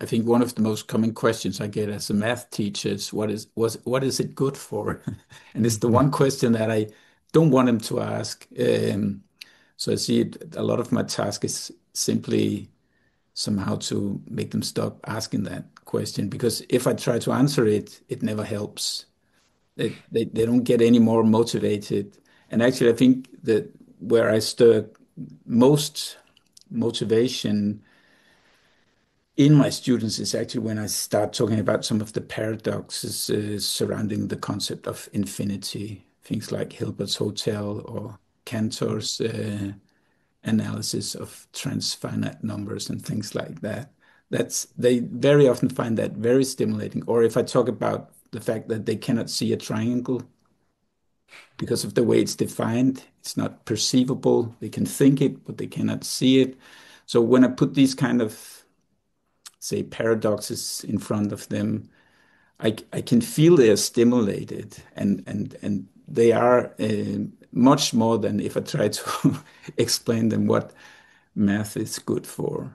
I think one of the most common questions I get as a math teacher is what is was what is it good for? and it's the one question that I don't want them to ask. Um, so I see it, a lot of my task is simply somehow to make them stop asking that question because if I try to answer it, it never helps. They, they, they don't get any more motivated. And actually, I think that where I stir most motivation in my students is actually when I start talking about some of the paradoxes uh, surrounding the concept of infinity, things like Hilbert's Hotel or Cantor's uh, analysis of transfinite numbers and things like that. That's they very often find that very stimulating. Or if I talk about the fact that they cannot see a triangle because of the way it's defined, it's not perceivable. They can think it, but they cannot see it. So when I put these kind of say paradoxes in front of them, I, I can feel they are stimulated and and and they are uh, much more than if I try to explain them what math is good for.